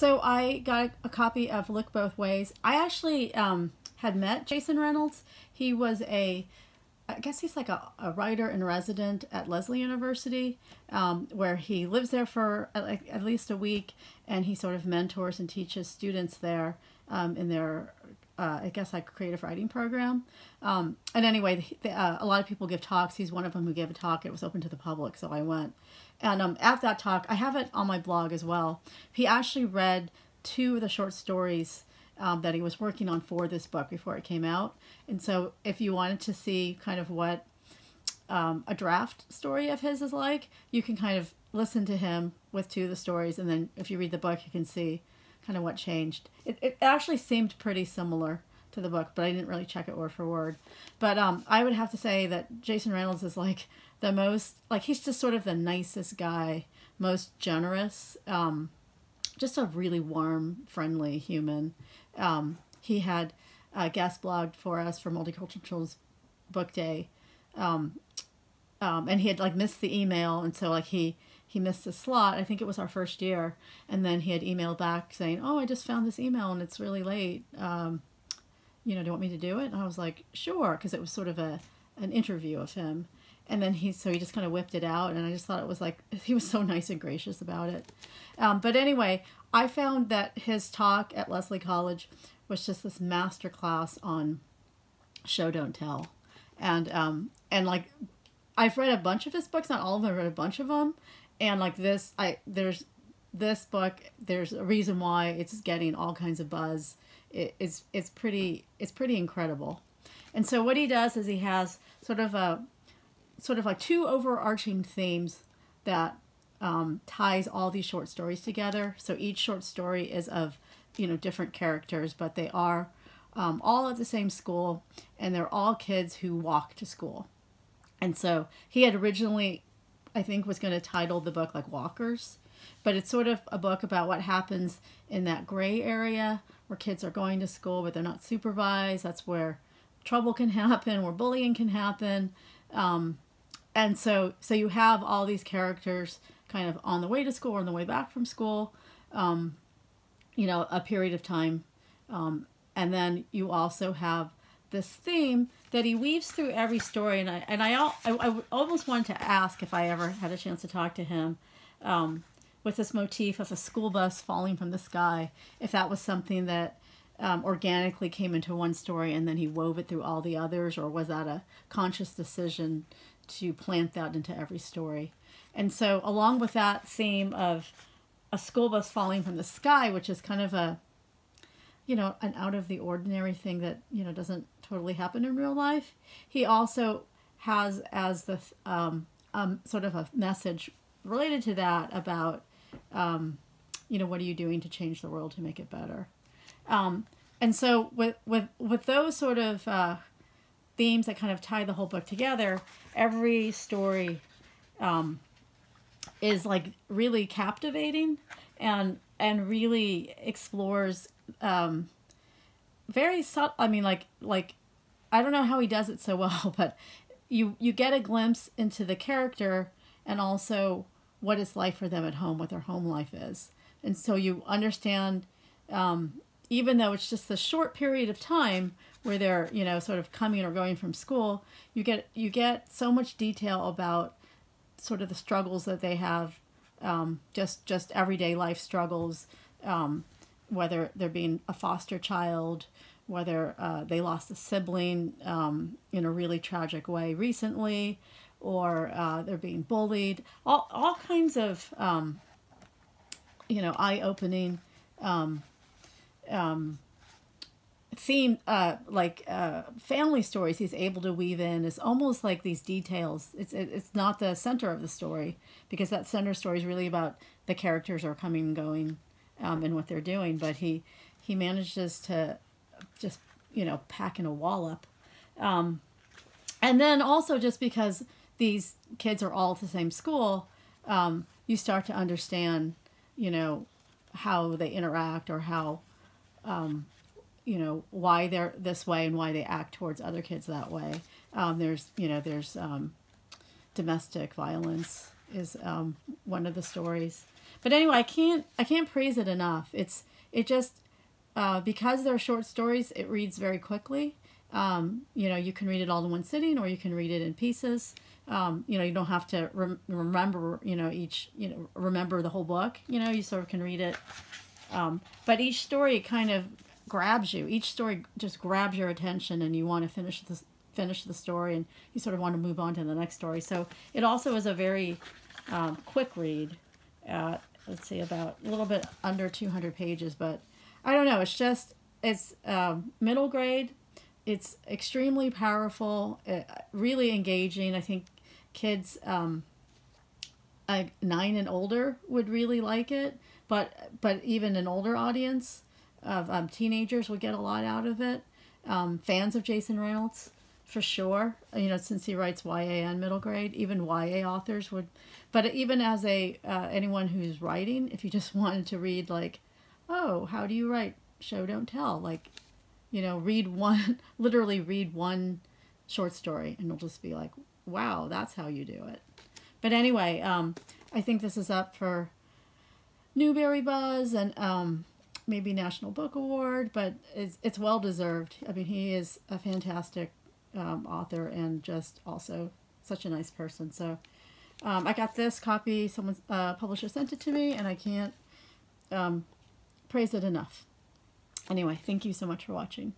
So I got a copy of Look Both Ways. I actually um, had met Jason Reynolds. He was a, I guess he's like a, a writer in resident at Lesley University, um, where he lives there for at, at, least a week, and he sort of mentors and teaches students there um, in their, uh, I guess, like creative writing program. Um, and anyway, the, uh, a lot of people give talks. He's one of them who gave a talk. It was open to the public, so I went. And um, at that talk, I have it on my blog as well. He actually read two of the short stories um, that he was working on for this book before it came out. And so, if you wanted to see kind of what um, a draft story of his is like, you can kind of listen to him with two of the stories, and then if you read the book, you can see kind of what changed. It, it actually seemed pretty similar to the book, but I didn't really check it word for word. But um, I would have to say that Jason Reynolds is like the most like he's just sort of the nicest guy, most generous, um, just a really warm, friendly human. Um, he had a guest blogged for us for Multicultural Children's Book Day, um, um, and he had like missed the email, and so like he he missed the slot. I think it was our first year, and then he had emailed back saying, "Oh, I just found this email and it's really late. Um, you know, do you want me to do it?" And I was like, "Sure," because it was sort of a an interview of him and then he so he just kind of whipped it out and i just thought it was like he was so nice and gracious about it um, but anyway i found that his talk at lesley college was just this master class on show don't tell and um, and like i've read a bunch of his books not all of them i've read a bunch of them and like this i there's this book there's a reason why it's getting all kinds of buzz it, it's it's pretty it's pretty incredible and so what he does is he has sort of a sort of like two overarching themes that um, ties all these short stories together. So each short story is of, you know, different characters, but they are um, all at the same school, and they're all kids who walk to school. And so he had originally, I think, was going to title the book like Walkers, but it's sort of a book about what happens in that gray area where kids are going to school, but they're not supervised. That's where trouble can happen, where bullying can happen. Um, and so so you have all these characters kind of on the way to school or on the way back from school um, you know a period of time um, and then you also have this theme that he weaves through every story and I and I, I, I almost wanted to ask if I ever had a chance to talk to him um, with this motif of a school bus falling from the sky if that was something that um, organically came into one story and then he wove it through all the others or was that a conscious decision to plant that into every story. And so, along with that theme of a school bus falling from the sky, which is kind of a, you know, an out of the ordinary thing that, you know, doesn't totally happen in real life, he also has as the um, um, sort of a message related to that about, um, you know, what are you doing to change the world to make it better? Um, and so, with, with, with those sort of uh, themes that kind of tie the whole book together, every story um, is like really captivating and and really explores um, very subtle. I mean, like like I don't know how he does it so well, but you you get a glimpse into the character and also what it's like for them at home, what their home life is, and so you understand. Um, even though it's just a short period of time where they're you know sort of coming or going from school you get you get so much detail about sort of the struggles that they have um, just just everyday life struggles um, whether they're being a foster child whether uh, they lost a sibling um, in a really tragic way recently or uh, they're being bullied. All, all kinds of um, you know eye-opening um, um, theme uh like uh family stories he's able to weave in is almost like these details. It's it's not the center of the story because that center story is really about the characters are coming and going um, and what they're doing but he he manages to just you know pack in a wallop. Um, and then also just because these kids are all at the same school um, you start to understand you know how they interact or how um, you know why they're this way and why they act towards other kids that way. Um, there's you know there's um, domestic violence is um, one of the stories, but anyway, I can't I can't praise it enough. It's it just uh, because they're short stories, it reads very quickly. Um, you know, you can read it all in one sitting, or you can read it in pieces. Um, you know, you don't have to rem- remember, you know, each, you know, remember the whole book. You know, you sort of can read it. Um, but each story kind of grabs you. Each story just grabs your attention, and you want to finish the finish the story, and you sort of want to move on to the next story. So it also is a very um, quick read. Uh, let's see, about a little bit under 200 pages, but I don't know. It's just it's um, middle grade. It's extremely powerful, uh, really engaging. I think kids um, uh, nine and older would really like it, but but even an older audience of um, teenagers would get a lot out of it. Um, fans of Jason Reynolds, for sure. You know, since he writes YA and middle grade, even YA authors would. But even as a uh, anyone who's writing, if you just wanted to read like oh, how do you write show don't tell? Like, you know, read one, literally read one short story, and you'll just be like, wow, that's how you do it. But anyway, um, I think this is up for Newbery Buzz and um, maybe National Book Award, but it's, it's well deserved. I mean, he is a fantastic um, author and just also such a nice person. So um, I got this copy. Someone uh, publisher sent it to me, and I can't um, praise it enough. Anyway, thank you so much for watching.